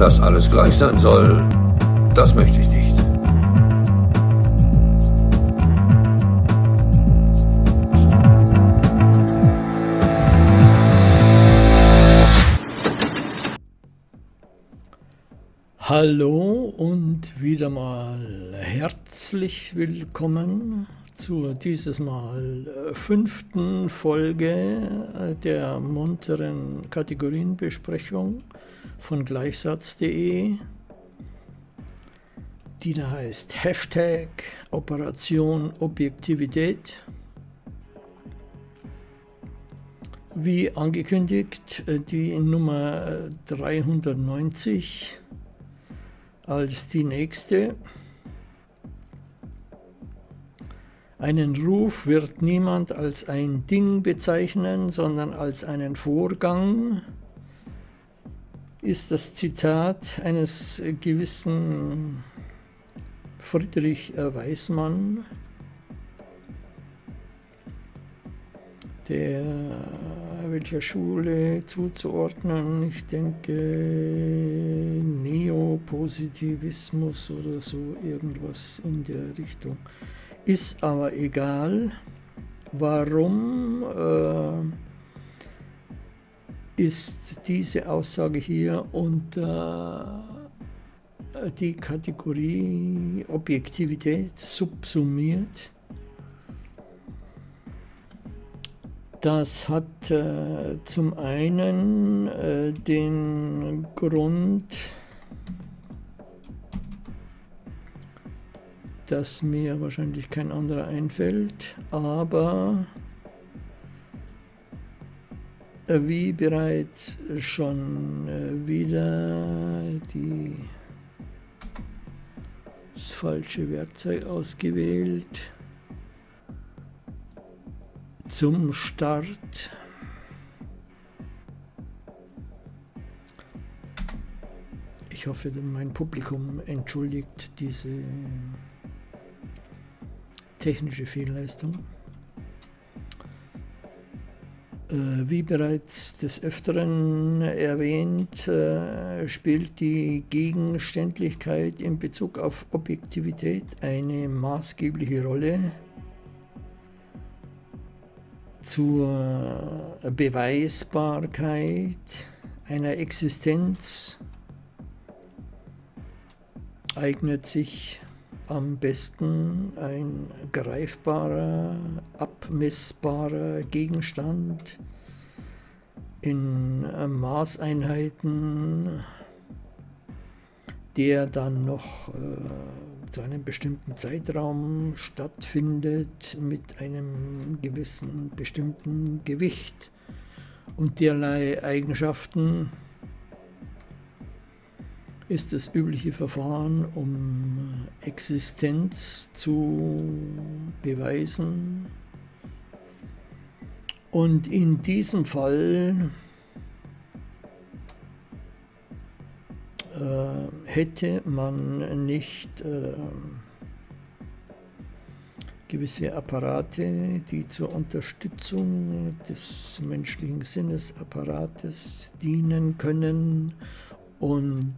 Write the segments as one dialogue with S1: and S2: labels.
S1: Dass alles gleich sein soll, das möchte ich nicht.
S2: Hallo und wieder mal herzlich willkommen zur dieses Mal äh, fünften Folge der munteren Kategorienbesprechung von gleichsatz.de, die da heißt Hashtag Operation Objektivität. Wie angekündigt, äh, die Nummer 390 als die nächste. Einen Ruf wird niemand als ein Ding bezeichnen, sondern als einen Vorgang, ist das Zitat eines gewissen Friedrich Weismann, der welcher Schule zuzuordnen. Ich denke Neopositivismus oder so irgendwas in der Richtung. Ist aber egal. Warum äh, ist diese Aussage hier unter die Kategorie Objektivität subsumiert? Das hat äh, zum einen äh, den Grund, dass mir wahrscheinlich kein anderer einfällt, aber äh, wie bereits schon äh, wieder die, das falsche Werkzeug ausgewählt zum Start. Ich hoffe, mein Publikum entschuldigt diese technische Fehlleistung. Äh, wie bereits des Öfteren erwähnt, äh, spielt die Gegenständlichkeit in Bezug auf Objektivität eine maßgebliche Rolle zur Beweisbarkeit einer Existenz. Eignet sich am besten ein greifbarer, abmessbarer Gegenstand in Maßeinheiten, der dann noch äh, zu einem bestimmten Zeitraum stattfindet mit einem gewissen bestimmten Gewicht. Und derlei Eigenschaften ist das übliche Verfahren, um Existenz zu beweisen. Und in diesem Fall äh, hätte man nicht äh, gewisse Apparate, die zur Unterstützung des menschlichen Sinnesapparates dienen können und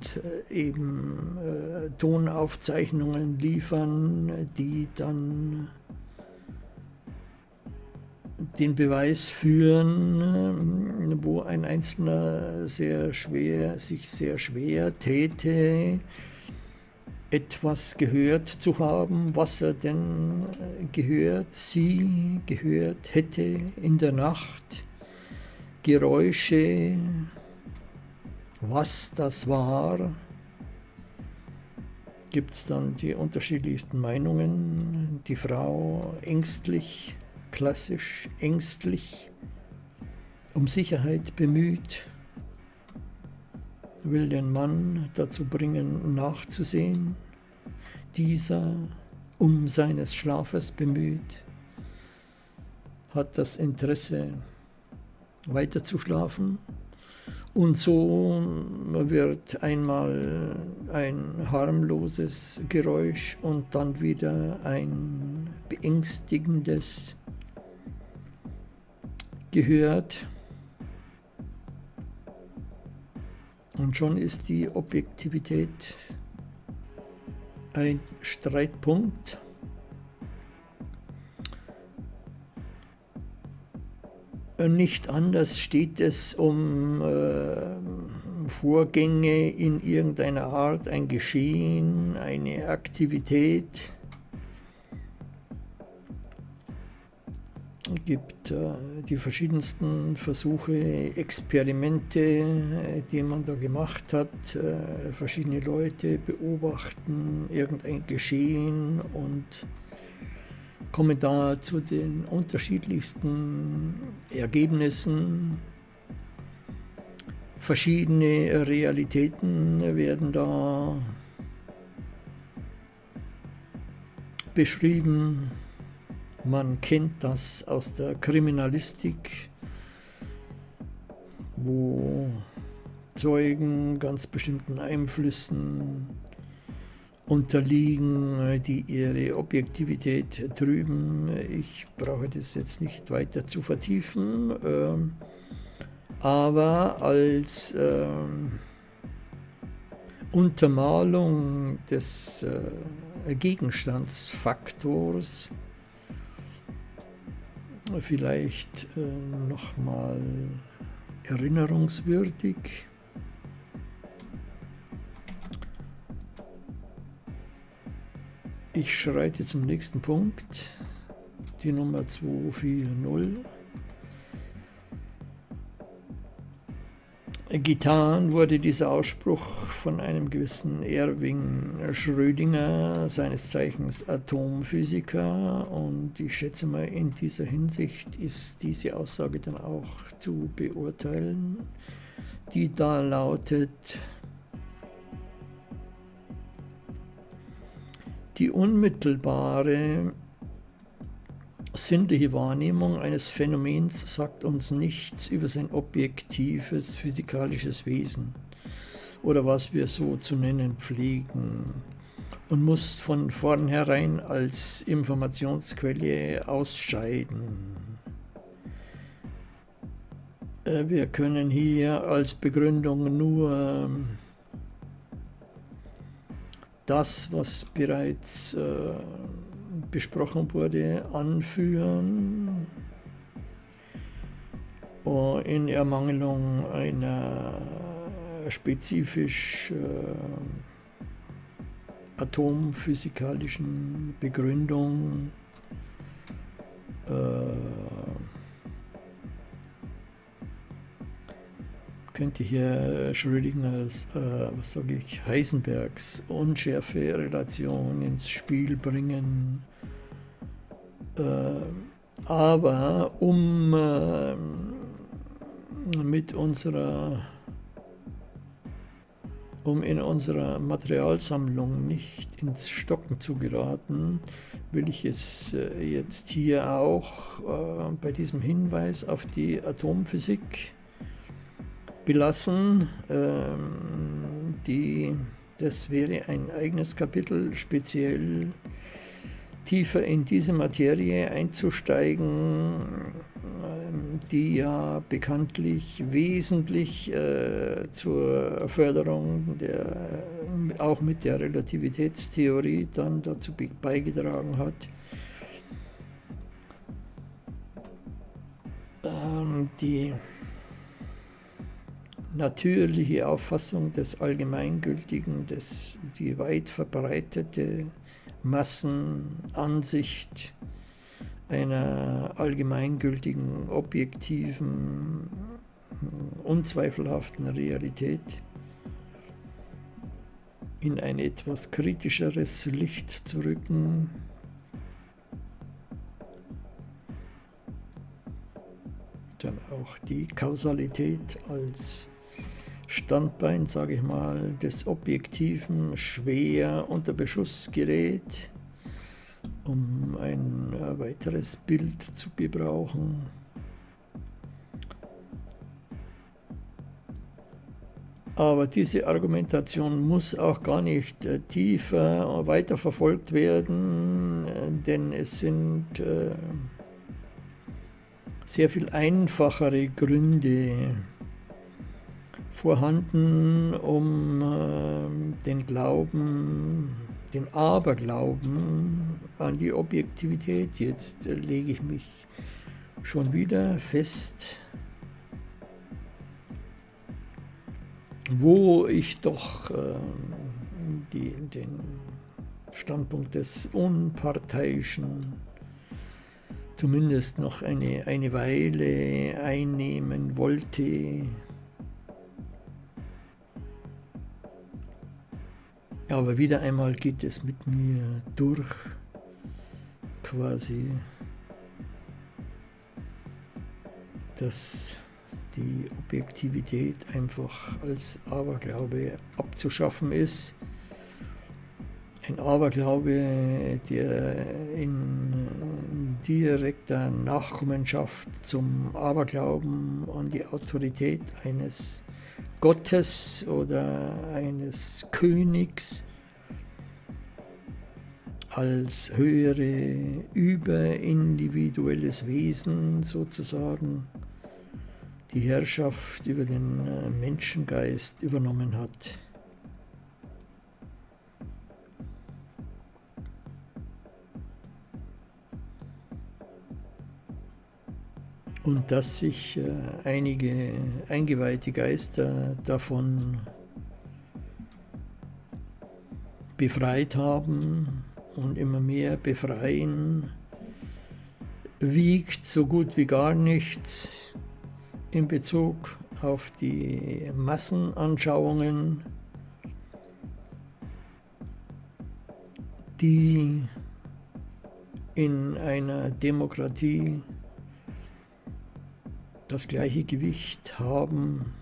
S2: äh, eben äh, Tonaufzeichnungen liefern, die dann den Beweis führen, wo ein Einzelner sehr schwer, sich sehr schwer täte, etwas gehört zu haben, was er denn gehört, sie gehört hätte in der Nacht, Geräusche, was das war, gibt es dann die unterschiedlichsten Meinungen. Die Frau ängstlich, klassisch ängstlich, um Sicherheit bemüht, will den Mann dazu bringen, nachzusehen, dieser um seines Schlafes bemüht, hat das Interesse weiter zu schlafen und so wird einmal ein harmloses Geräusch und dann wieder ein beängstigendes gehört. Und schon ist die Objektivität ein Streitpunkt. Nicht anders steht es um äh, Vorgänge in irgendeiner Art, ein Geschehen, eine Aktivität. Es gibt äh, die verschiedensten Versuche, Experimente, äh, die man da gemacht hat. Äh, verschiedene Leute beobachten irgendein Geschehen und kommen da zu den unterschiedlichsten Ergebnissen verschiedene Realitäten werden da beschrieben. Man kennt das aus der Kriminalistik, wo Zeugen ganz bestimmten Einflüssen unterliegen, die ihre Objektivität trüben. Ich brauche das jetzt nicht weiter zu vertiefen. Ähm, aber als äh, Untermalung des äh, Gegenstandsfaktors vielleicht äh, nochmal erinnerungswürdig. Ich schreite zum nächsten Punkt, die Nummer 240. Getan wurde dieser Ausspruch von einem gewissen Erwin Schrödinger, seines Zeichens Atomphysiker. Und ich schätze mal, in dieser Hinsicht ist diese Aussage dann auch zu beurteilen, die da lautet, die unmittelbare Sinnliche Wahrnehmung eines Phänomens sagt uns nichts über sein objektives physikalisches Wesen oder was wir so zu nennen pflegen und muss von vornherein als Informationsquelle ausscheiden. Äh, wir können hier als Begründung nur ähm, das, was bereits äh, besprochen wurde, anführen. In Ermangelung einer spezifisch äh, atomphysikalischen Begründung äh, könnte hier Schrödingers, äh, was sage ich, Heisenbergs Unschärfe-Relation ins Spiel bringen. Äh, aber um äh, mit unserer um in unserer Materialsammlung nicht ins Stocken zu geraten, will ich es äh, jetzt hier auch äh, bei diesem Hinweis auf die Atomphysik belassen. Ähm, die, das wäre ein eigenes Kapitel, speziell tiefer in diese Materie einzusteigen, ähm, die ja bekanntlich wesentlich äh, zur Förderung der, auch mit der Relativitätstheorie dann dazu beigetragen hat. Ähm, die natürliche Auffassung des Allgemeingültigen, des, die weit verbreitete Massenansicht einer allgemeingültigen, objektiven, unzweifelhaften Realität in ein etwas kritischeres Licht zu rücken. Dann auch die Kausalität als Standbein, sage ich mal, des Objektiven schwer unter Beschuss gerät, um ein weiteres Bild zu gebrauchen. Aber diese Argumentation muss auch gar nicht äh, tiefer weiterverfolgt werden, äh, denn es sind äh, sehr viel einfachere Gründe, vorhanden, um äh, den Glauben, den Aberglauben an die Objektivität. Jetzt äh, lege ich mich schon wieder fest, wo ich doch äh, die, den Standpunkt des Unparteiischen zumindest noch eine, eine Weile einnehmen wollte. Aber wieder einmal geht es mit mir durch, quasi, dass die Objektivität einfach als Aberglaube abzuschaffen ist. Ein Aberglaube, der in direkter Nachkommenschaft zum Aberglauben an die Autorität eines Gottes oder eines Königs als höhere überindividuelles Wesen sozusagen die Herrschaft über den äh, Menschengeist übernommen hat. Und dass sich äh, einige eingeweihte Geister davon befreit haben und immer mehr befreien, wiegt so gut wie gar nichts in Bezug auf die Massenanschauungen, die in einer Demokratie das gleiche Gewicht haben.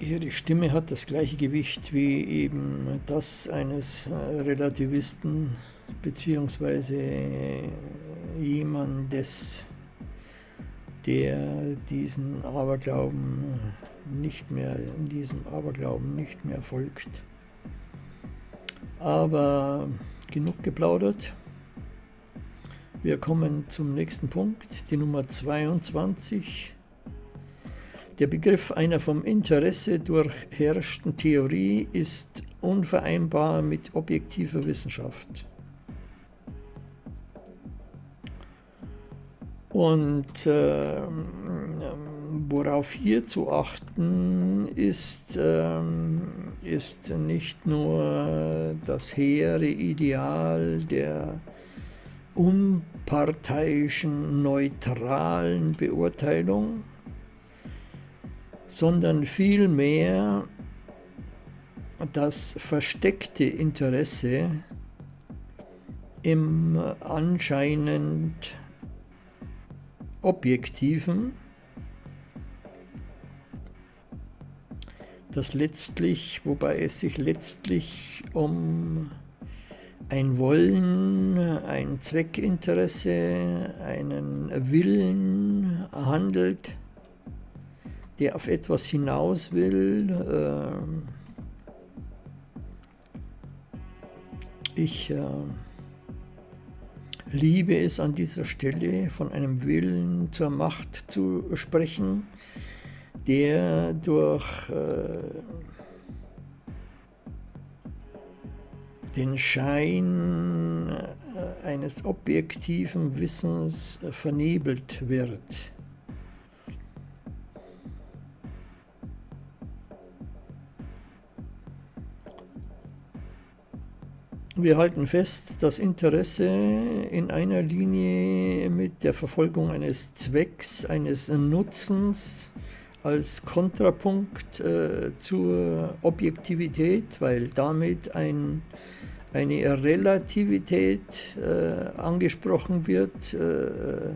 S2: Ihre Stimme hat das gleiche Gewicht wie eben das eines Relativisten beziehungsweise jemandes, der diesen Aberglauben nicht mehr, diesem Aberglauben nicht mehr folgt. Aber genug geplaudert. Wir kommen zum nächsten Punkt, die Nummer 22. Der Begriff einer vom Interesse durchherrschten Theorie ist unvereinbar mit objektiver Wissenschaft. Und äh, worauf hier zu achten ist, äh, ist nicht nur das hehre Ideal der unparteiischen, neutralen Beurteilung, sondern vielmehr das versteckte Interesse im anscheinend objektiven, das letztlich, wobei es sich letztlich um ein Wollen, ein Zweckinteresse, einen Willen handelt, der auf etwas hinaus will. Ähm, ich äh, liebe es an dieser Stelle, von einem Willen zur Macht zu sprechen, der durch den Schein äh, eines objektiven Wissens vernebelt wird. Wir halten fest, dass Interesse in einer Linie mit der Verfolgung eines Zwecks, eines Nutzens als Kontrapunkt äh, zur Objektivität, weil damit ein eine Relativität äh, angesprochen wird, äh,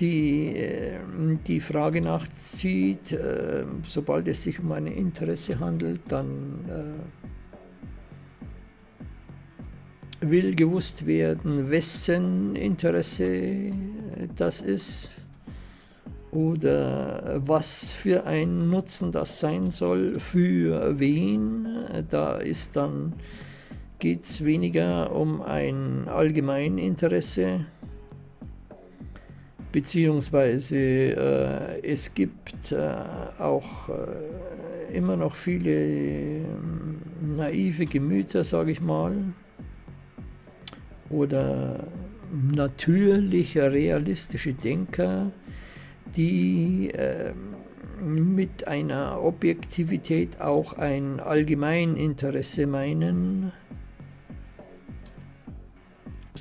S2: die äh, die Frage nachzieht, äh, sobald es sich um ein Interesse handelt, dann äh, will gewusst werden, wessen Interesse das ist oder was für ein Nutzen das sein soll, für wen. Da ist dann geht es weniger um ein Allgemeininteresse, beziehungsweise äh, es gibt äh, auch äh, immer noch viele äh, naive Gemüter, sage ich mal, oder natürliche, realistische Denker, die ähm, mit einer Objektivität auch ein Allgemeininteresse meinen,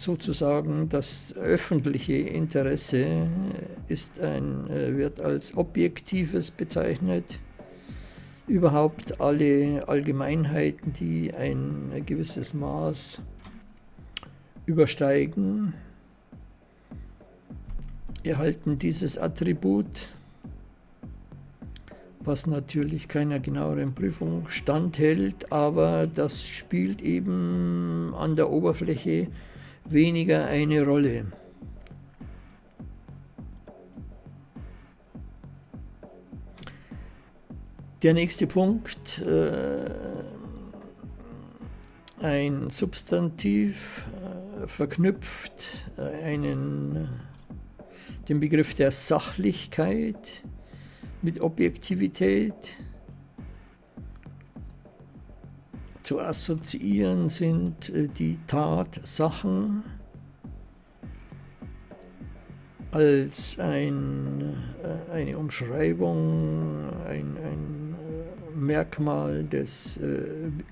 S2: sozusagen das öffentliche Interesse ist ein, äh, wird als objektives bezeichnet. Überhaupt alle Allgemeinheiten, die ein gewisses Maß übersteigen, erhalten dieses Attribut was natürlich keiner genaueren Prüfung standhält, aber das spielt eben an der Oberfläche weniger eine Rolle. Der nächste Punkt, äh, ein Substantiv äh, verknüpft äh, einen, den Begriff der Sachlichkeit mit Objektivität. Zu assoziieren sind äh, die Tatsachen als ein, äh, eine Umschreibung, ein, ein äh, Merkmal des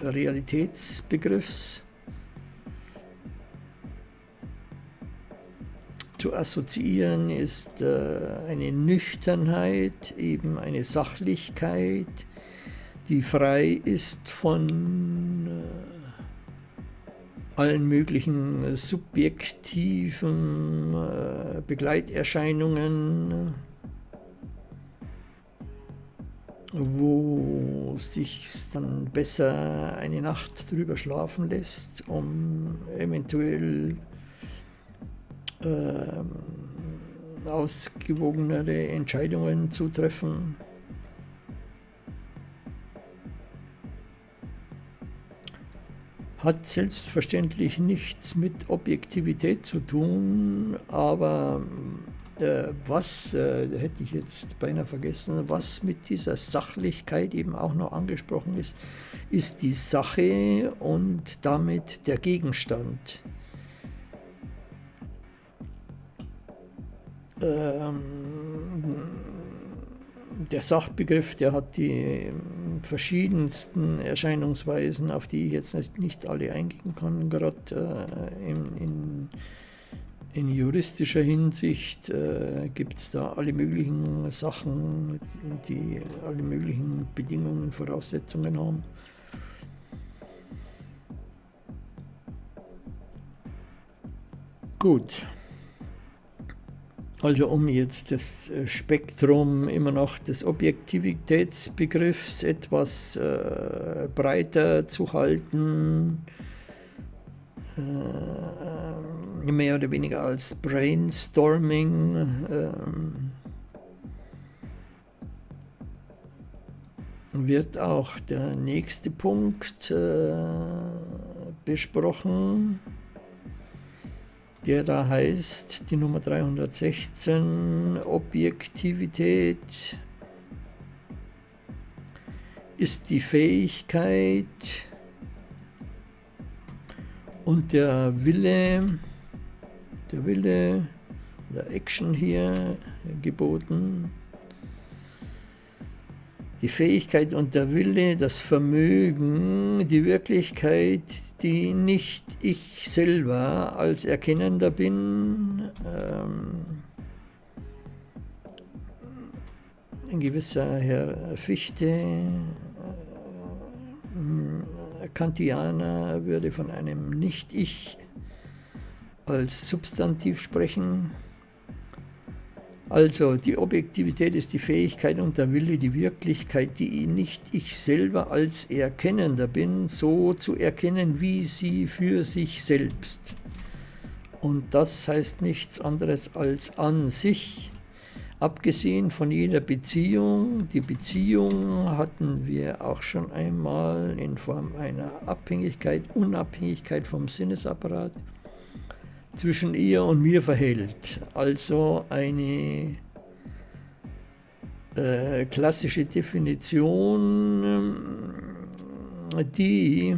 S2: Realitätsbegriffs. zu assoziieren ist eine Nüchternheit, eben eine Sachlichkeit, die frei ist von allen möglichen subjektiven äh, Begleiterscheinungen, wo sich dann besser eine Nacht drüber schlafen lässt, um eventuell äh, ausgewogenere Entscheidungen zu treffen. Hat selbstverständlich nichts mit Objektivität zu tun, aber äh, was, äh, hätte ich jetzt beinahe vergessen, was mit dieser Sachlichkeit eben auch noch angesprochen ist, ist die Sache und damit der Gegenstand. Ähm, der Sachbegriff, der hat die verschiedensten Erscheinungsweisen, auf die ich jetzt nicht alle eingehen kann, gerade äh, in, in, in, juristischer Hinsicht äh, gibt es da alle möglichen Sachen, die alle möglichen Bedingungen, Voraussetzungen haben. Gut. Also um jetzt das äh, Spektrum immer noch des Objektivitätsbegriffs etwas äh, breiter zu halten, äh, mehr oder weniger als Brainstorming. Äh, wird auch der nächste Punkt äh, besprochen der da heißt, die Nummer 316, Objektivität. Ist die Fähigkeit und der Wille, der Wille, der Action hier geboten, die Fähigkeit und der Wille, das Vermögen, die Wirklichkeit, die nicht ich selber als Erkennender bin, ähm, ein gewisser Herr Fichte, äh, Kantianer würde von einem Nicht-Ich als Substantiv sprechen. Also die Objektivität ist die Fähigkeit und der Wille, die Wirklichkeit, die nicht ich selber als Erkennender bin, so zu erkennen, wie sie für sich selbst. Und das heißt nichts anderes als an sich, abgesehen von jeder Beziehung. Die Beziehung hatten wir auch schon einmal in Form einer Abhängigkeit, Unabhängigkeit vom Sinnesapparat zwischen ihr und mir verhält. Also eine äh, klassische Definition, äh, die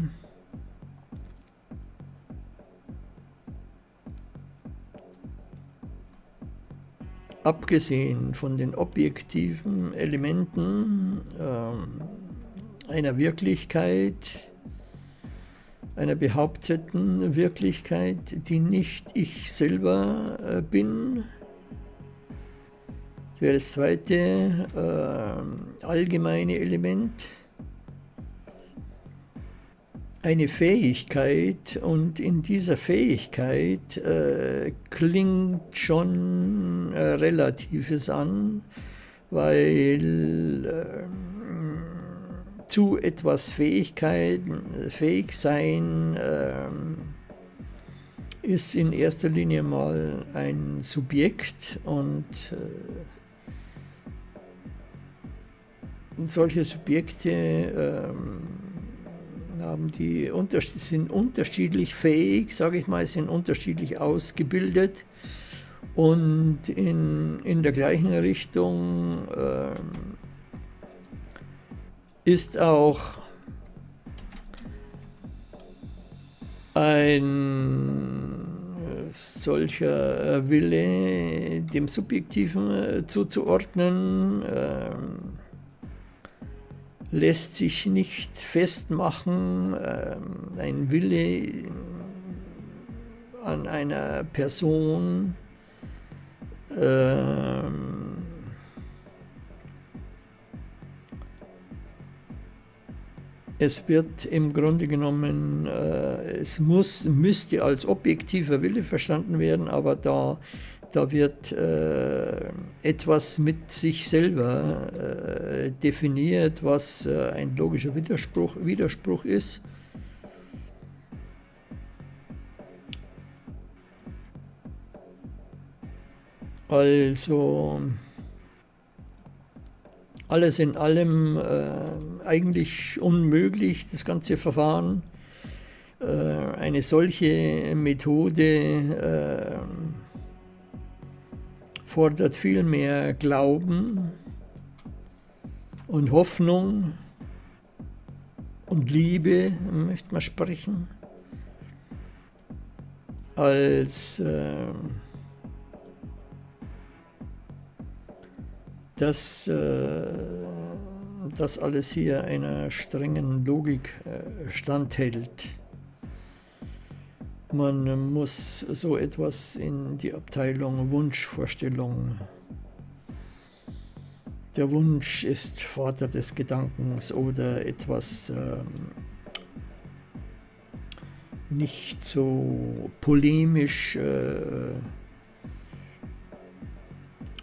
S2: abgesehen von den objektiven Elementen äh, einer Wirklichkeit, einer behaupteten Wirklichkeit, die nicht ich selber äh, bin, das wäre das zweite äh, allgemeine Element. Eine Fähigkeit und in dieser Fähigkeit äh, klingt schon äh, Relatives an, weil äh, zu etwas Fähigkeit, fähig sein ähm, ist in erster Linie mal ein Subjekt und äh, solche Subjekte ähm, haben die sind unterschiedlich fähig, sage ich mal, sind unterschiedlich ausgebildet und in, in der gleichen Richtung äh, ist auch ein solcher Wille dem Subjektiven äh, zuzuordnen. Äh, lässt sich nicht festmachen, ähm, ein Wille an einer Person, ähm, es wird im Grunde genommen, äh, es muss, müsste als objektiver Wille verstanden werden, aber da da wird äh, etwas mit sich selber äh, definiert, was äh, ein logischer Widerspruch, Widerspruch ist. Also alles in allem äh, eigentlich unmöglich, das ganze Verfahren. Äh, eine solche Methode äh, fordert viel mehr Glauben und Hoffnung und Liebe, möchte man sprechen, als äh, dass äh, das alles hier einer strengen Logik äh, standhält. Man muss so etwas in die Abteilung Wunschvorstellung. Der Wunsch ist Vater des Gedankens oder etwas ähm, nicht so polemisch äh,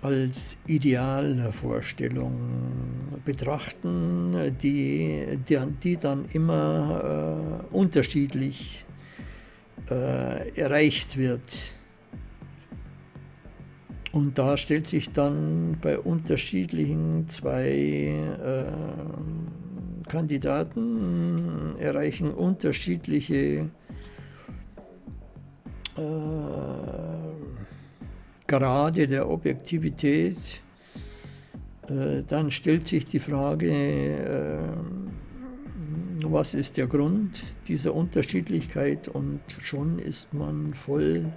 S2: als Idealvorstellung betrachten, die, die, die dann immer äh, unterschiedlich äh, erreicht wird. Und da stellt sich dann bei unterschiedlichen zwei äh, Kandidaten erreichen unterschiedliche äh, Grade der Objektivität. Äh, dann stellt sich die Frage, äh, was ist der Grund dieser Unterschiedlichkeit und schon ist man voll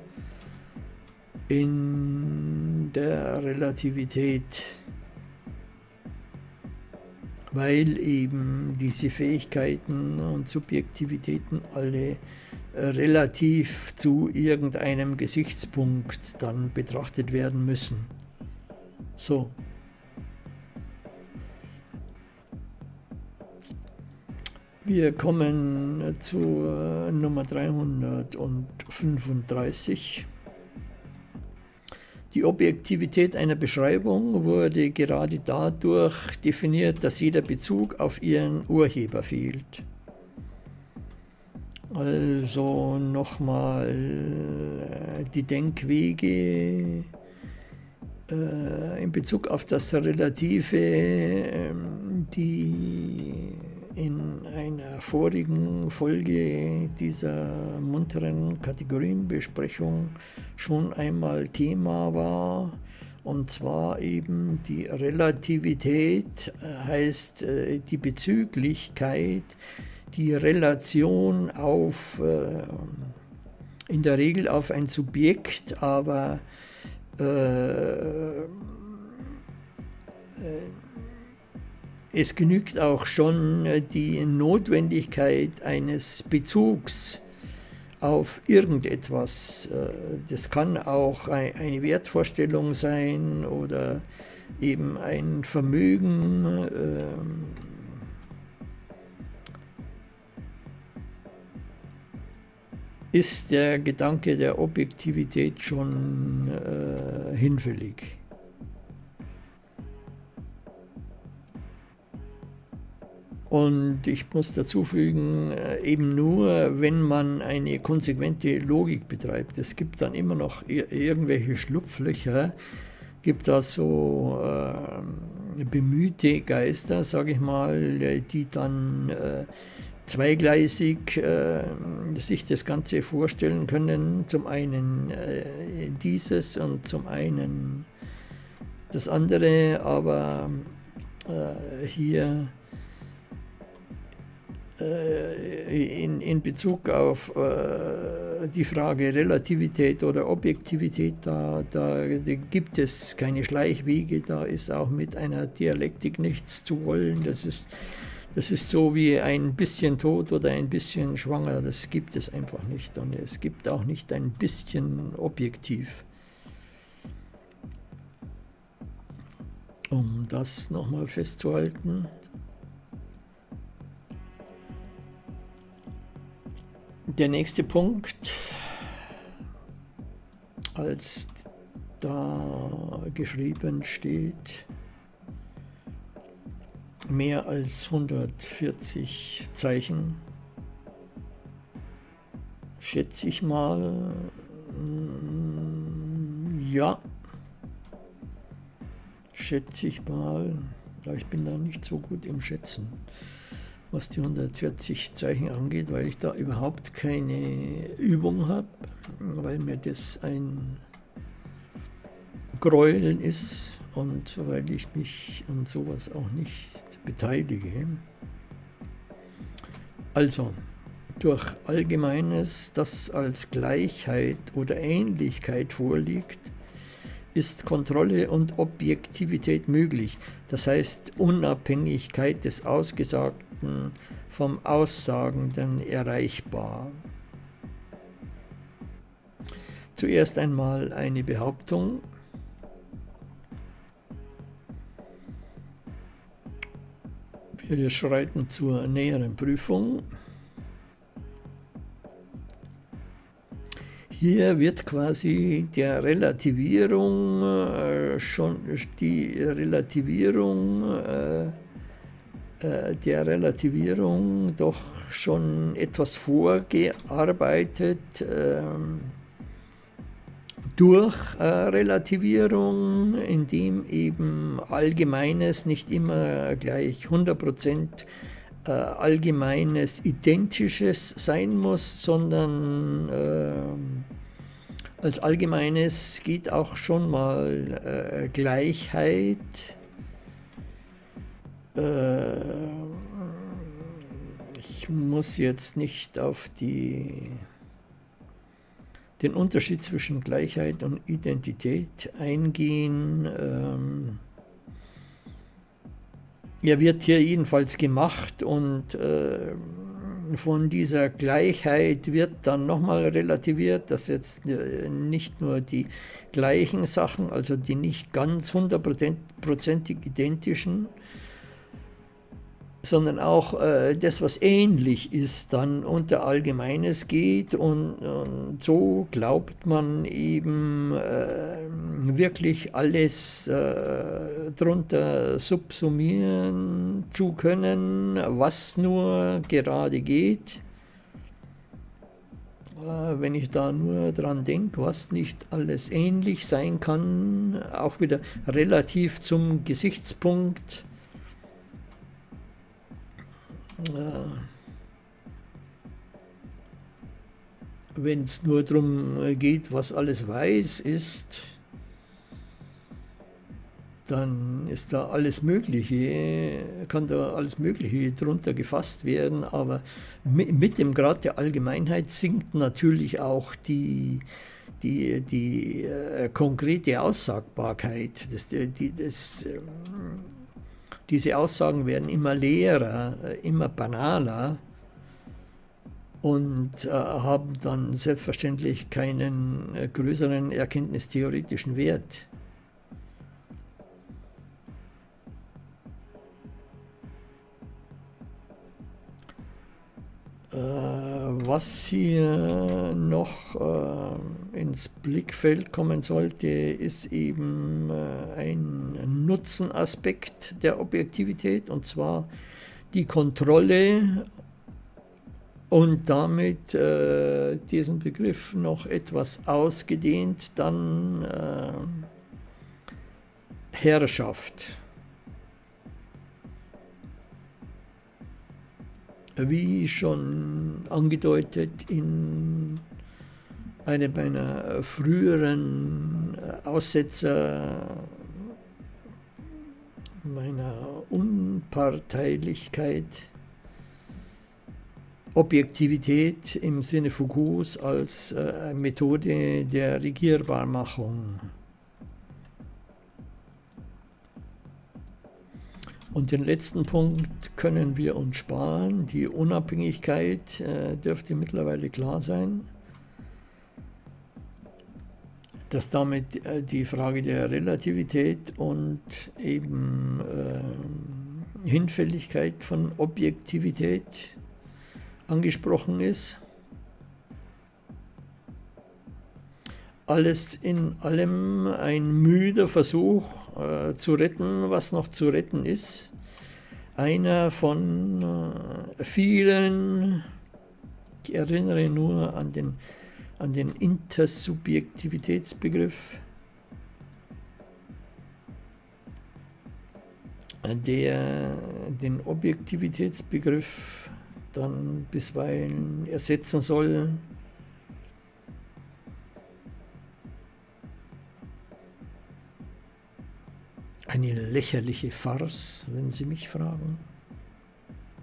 S2: in der Relativität, weil eben diese Fähigkeiten und Subjektivitäten alle relativ zu irgendeinem Gesichtspunkt dann betrachtet werden müssen. So, Wir kommen zu Nummer 335. Die Objektivität einer Beschreibung wurde gerade dadurch definiert, dass jeder Bezug auf ihren Urheber fehlt. Also nochmal äh, die Denkwege äh, in Bezug auf das Relative, ähm, die in einer vorigen Folge dieser munteren Kategorienbesprechung schon einmal Thema war. Und zwar eben die Relativität heißt äh, die Bezüglichkeit, die Relation auf, äh, in der Regel auf ein Subjekt, aber äh, es genügt auch schon die Notwendigkeit eines Bezugs auf irgendetwas. Äh, das kann auch eine Wertvorstellung sein oder eben ein Vermögen. Ähm, ist der Gedanke der Objektivität schon äh, hinfällig. Und ich muss dazu fügen, äh, eben nur, wenn man eine konsequente Logik betreibt. Es gibt dann immer noch irgendwelche Schlupflöcher, gibt da so äh, bemühte Geister, sage ich mal, die dann äh, zweigleisig äh, sich das Ganze vorstellen können. Zum einen äh, dieses und zum einen das andere, aber äh, hier äh, in, in Bezug auf äh, die Frage Relativität oder Objektivität, da, da, da, gibt es keine Schleichwege, da ist auch mit einer Dialektik nichts zu wollen. Das ist, das ist so wie ein bisschen tot oder ein bisschen schwanger, das gibt es einfach nicht. Und es gibt auch nicht ein bisschen objektiv. Um das nochmal festzuhalten. Der nächste Punkt, als da geschrieben steht, mehr als 140 Zeichen, schätze ich mal, mm, ja, schätze ich mal, aber ich bin da nicht so gut im Schätzen was die 140 Zeichen angeht, weil ich da überhaupt keine Übung habe, weil mir das ein Gräueln ist und weil ich mich an sowas auch nicht beteilige. Also, durch Allgemeines, das als Gleichheit oder Ähnlichkeit vorliegt, ist Kontrolle und Objektivität möglich. Das heißt Unabhängigkeit des Ausgesagten vom Aussagenden erreichbar. Zuerst einmal eine Behauptung. Wir schreiten zur näheren Prüfung. Hier wird quasi der Relativierung äh, schon die Relativierung äh, äh, der Relativierung doch schon etwas vorgearbeitet ähm, durch äh, Relativierung, indem eben Allgemeines nicht immer gleich 100% äh, Allgemeines Identisches sein muss, sondern äh, als Allgemeines geht auch schon mal äh, Gleichheit. Äh, ich muss jetzt nicht auf die, den Unterschied zwischen Gleichheit und Identität eingehen. Ähm, er wird hier jedenfalls gemacht und äh, von dieser Gleichheit wird dann nochmal relativiert, dass jetzt äh, nicht nur die gleichen Sachen, also die nicht ganz hundertprozentig identischen, sondern auch äh, das, was ähnlich ist, dann unter Allgemeines geht und, und so glaubt man eben äh, wirklich alles äh, drunter subsumieren zu können, was nur gerade geht. Äh, wenn ich da nur dran denke, was nicht alles ähnlich sein kann, auch wieder relativ zum Gesichtspunkt wenn es nur darum geht, was alles weiß ist, dann ist da alles Mögliche, kann da alles Mögliche drunter gefasst werden, aber mit dem Grad der Allgemeinheit sinkt natürlich auch die, die, die äh, konkrete Aussagbarkeit. Das, die, das, äh, diese Aussagen werden immer leerer, äh, immer banaler und äh, haben dann selbstverständlich keinen äh, größeren erkenntnistheoretischen Wert. Äh, was hier noch äh, ins Blickfeld kommen sollte, ist eben äh, ein Nutzenaspekt der Objektivität, und zwar die Kontrolle und damit äh, diesen Begriff noch etwas ausgedehnt, dann äh, Herrschaft. Wie schon angedeutet in einem meiner früheren Aussetzer meiner Unparteilichkeit, Objektivität im Sinne Foucaults als äh, Methode der Regierbarmachung. Und den letzten Punkt können wir uns sparen. Die Unabhängigkeit äh, dürfte mittlerweile klar sein, dass damit äh, die Frage der Relativität und eben äh, Hinfälligkeit von Objektivität angesprochen ist. Alles in allem ein müder Versuch, äh, zu retten, was noch zu retten ist. Einer von äh, vielen, ich erinnere nur an den, an den Intersubjektivitätsbegriff, der den Objektivitätsbegriff dann bisweilen ersetzen soll Eine lächerliche Farce, wenn Sie mich fragen.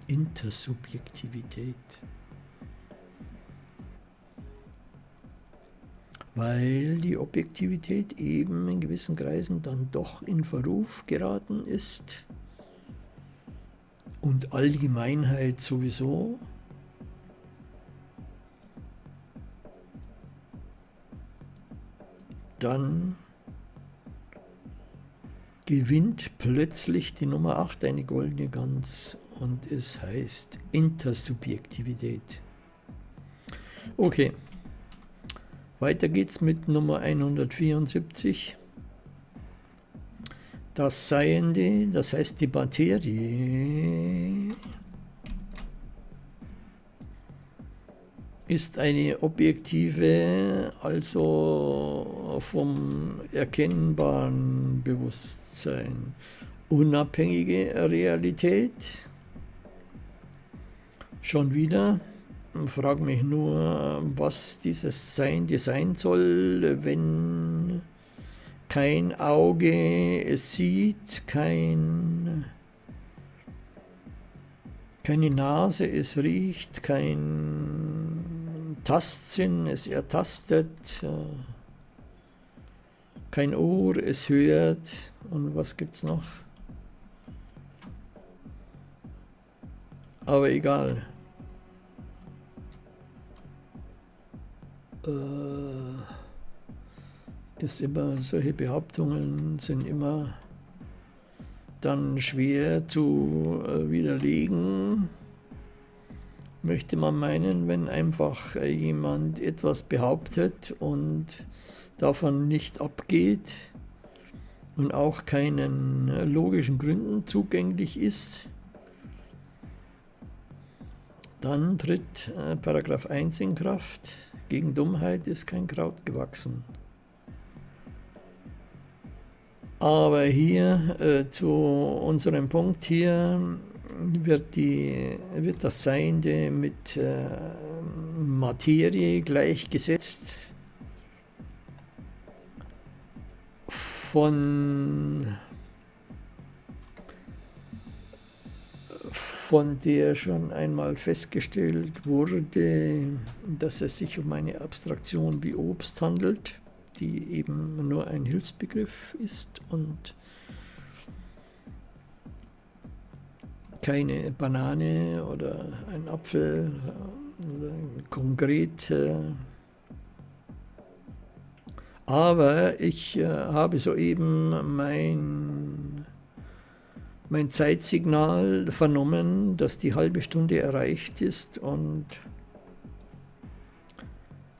S2: Intersubjektivität. Weil die Objektivität eben in gewissen Kreisen dann doch in Verruf geraten ist und Allgemeinheit sowieso. Dann gewinnt plötzlich die Nummer 8 eine goldene Gans und es heißt Intersubjektivität. Okay, weiter geht's mit Nummer 174. Das Seiende, das heißt die Materie, ist eine objektive, also vom erkennbaren Bewusstsein unabhängige Realität. Schon wieder, frage mich nur, was dieses Sein sein soll, wenn kein Auge es sieht, kein keine Nase es riecht, kein Tastsinn es ertastet, äh, kein Ohr es hört und was gibt's noch? Aber egal. Äh, ist immer, solche Behauptungen sind immer dann schwer zu äh, widerlegen, möchte man meinen, wenn einfach äh, jemand etwas behauptet und davon nicht abgeht und auch keinen äh, logischen Gründen zugänglich ist, dann tritt Paragraph 1 in Kraft. Gegen Dummheit ist kein Kraut gewachsen. Aber hier äh, zu unserem Punkt hier wird, die, wird das Seiende mit äh, Materie gleichgesetzt. Von, von der schon einmal festgestellt wurde, dass es sich um eine Abstraktion wie Obst handelt, die eben nur ein Hilfsbegriff ist und keine Banane oder ein Apfel oder konkret. Äh, aber ich äh, habe soeben mein, mein Zeitsignal vernommen, dass die halbe Stunde erreicht ist und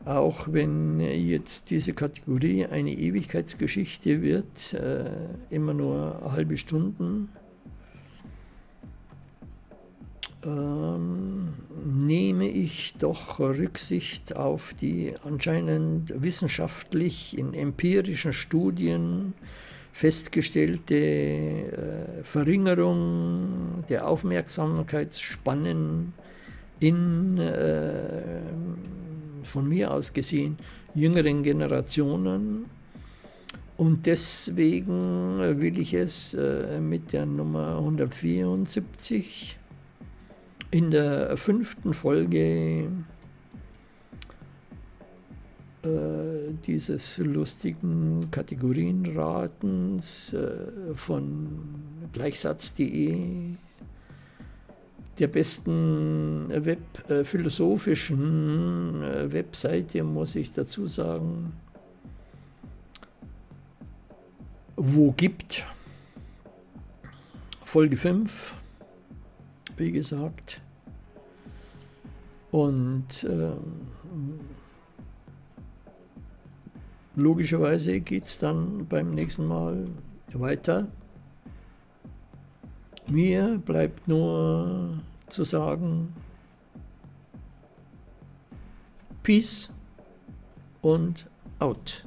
S2: auch wenn jetzt diese Kategorie eine Ewigkeitsgeschichte wird, äh, immer nur halbe Stunden, ähm, nehme ich doch Rücksicht auf die anscheinend wissenschaftlich in empirischen Studien festgestellte äh, Verringerung der Aufmerksamkeitsspannen in, äh, von mir aus gesehen, jüngeren Generationen. Und deswegen will ich es äh, mit der Nummer 174 in der fünften Folge äh, dieses lustigen Kategorienratens äh, von gleichsatz.de, der besten Web, äh, philosophischen äh, Webseite, muss ich dazu sagen, wo gibt. Folge 5 wie gesagt. Und äh, logischerweise geht es dann beim nächsten Mal weiter. Mir bleibt nur zu sagen, Peace und out.